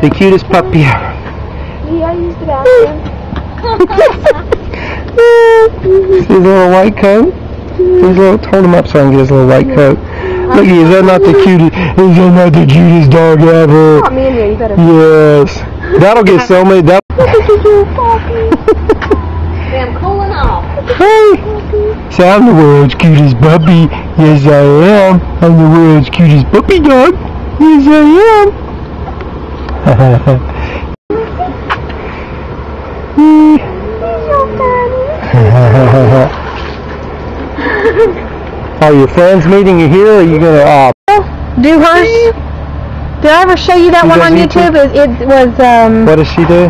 The cutest puppy ever. Yeah, I used the bathroom. His little white coat. His little, hold him up so I can get his little white coat. Look, is that not the cutest? Is that not the cutest dog ever? Not me in here, you better. Yes. That'll get so many. That. I'm cooling off. Hey. Say I'm the world's cutest puppy. Yes, I am. I'm the world's cutest puppy dog. Yes, I am. Are your friends meeting you here? Or are you gonna? Uh, Do hers? Did I ever show you that She one on YouTube? YouTube? It, it was um what does she do?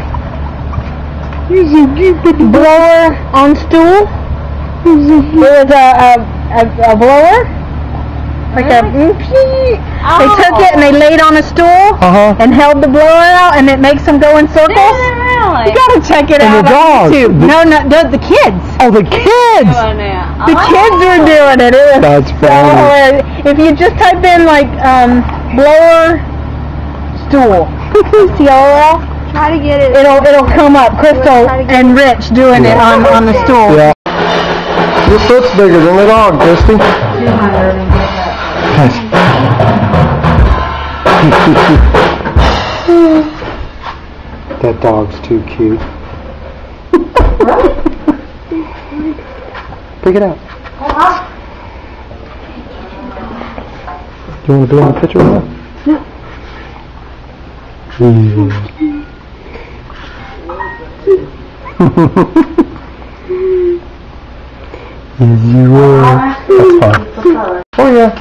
blower on stool. It was a a, a, a blower. Like a they took it and they laid on a stool Uh huh. and held the blower out and it makes them go in circles. really? You gotta check it And out the dogs. No, no, the, the kids. Oh, the kids. The kids were doing it. It was That's funny. hilarious. If you just type in like um blower stool, C O L, Try to get it. it'll it'll come up. Crystal and Rich doing it on on the stool. Yeah. Your foot's bigger than the dog, Christy. that dog's too cute. Pick it up. Do you want to be in the picture with? Yeah. Yes, you. That's fine. Oh yeah.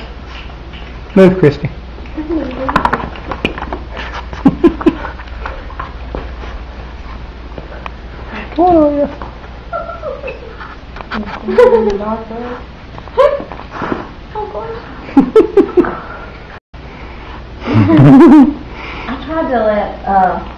Move, Christy. oh yeah. I tried to let uh